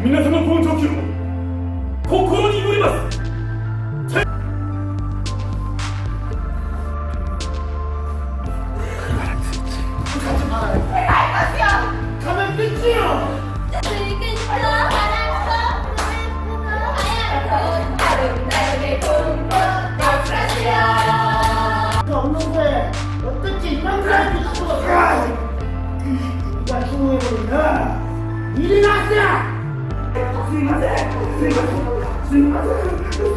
皆様この況を心に祈ります。すいません。すいませんすいません